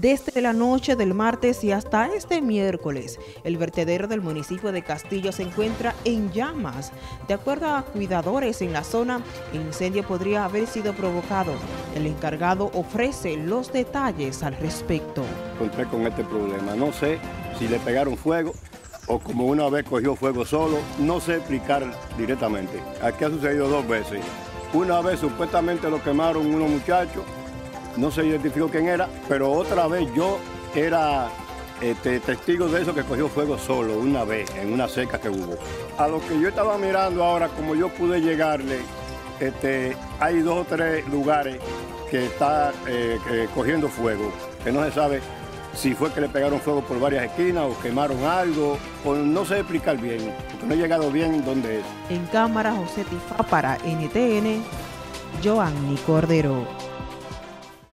Desde la noche del martes y hasta este miércoles, el vertedero del municipio de Castillo se encuentra en llamas. De acuerdo a cuidadores en la zona, el incendio podría haber sido provocado. El encargado ofrece los detalles al respecto. Encontré con este problema. No sé si le pegaron fuego o como una vez cogió fuego solo, no sé explicar directamente. Aquí ha sucedido dos veces. Una vez supuestamente lo quemaron unos muchachos no se identificó quién era, pero otra vez yo era este, testigo de eso que cogió fuego solo una vez, en una seca que hubo. A lo que yo estaba mirando ahora, como yo pude llegarle, este, hay dos o tres lugares que está eh, cogiendo fuego, que no se sabe si fue que le pegaron fuego por varias esquinas o quemaron algo, o no sé explicar bien, no he llegado bien dónde es. En cámara, José Tifa para NTN, Joanny Cordero.